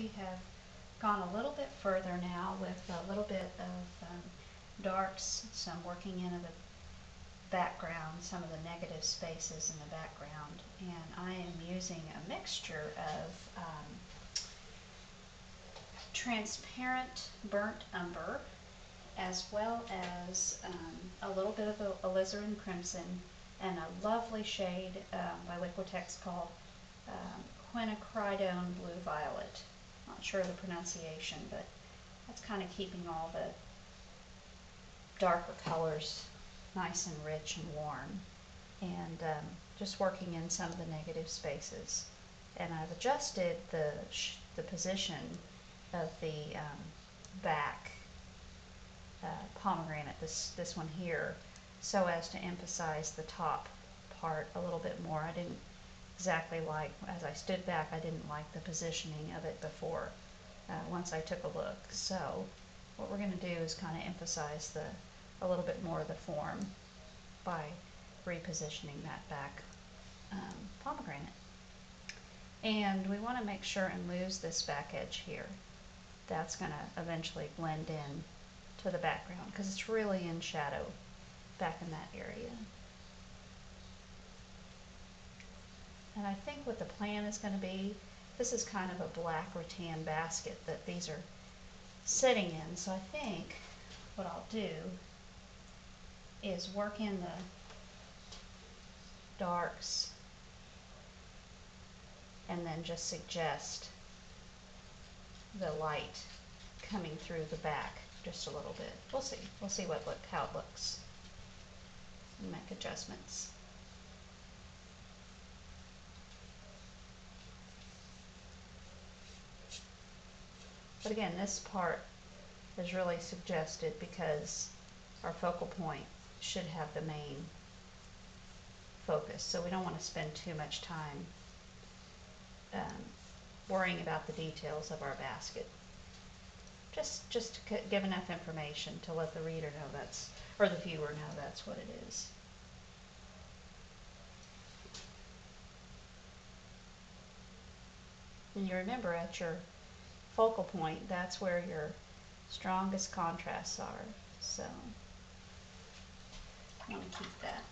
we have gone a little bit further now with a little bit of um, darks, some working into the background, some of the negative spaces in the background, and I am using a mixture of um, transparent burnt umber as well as um, a little bit of a alizarin crimson and a lovely shade um, by Liquitex called um, quinacridone blue violet. Not sure of the pronunciation, but that's kind of keeping all the darker colors nice and rich and warm. And um, just working in some of the negative spaces. And I've adjusted the, the position of the um, back uh, pomegranate, this, this one here, so as to emphasize the top part a little bit more. I didn't exactly like, as I stood back, I didn't like the positioning of it before, uh, once I took a look. So what we're going to do is kind of emphasize the a little bit more of the form by repositioning that back um, pomegranate. And we want to make sure and lose this back edge here. That's going to eventually blend in to the background because it's really in shadow back in that area. I think what the plan is going to be, this is kind of a black rattan basket that these are sitting in. So I think what I'll do is work in the darks and then just suggest the light coming through the back just a little bit. We'll see. We'll see what look how it looks. Make adjustments. But again, this part is really suggested because our focal point should have the main focus. So we don't want to spend too much time um, worrying about the details of our basket. Just, just to give enough information to let the reader know that's, or the viewer know that's what it is. And you remember at your focal point, that's where your strongest contrasts are. So, I want to keep that.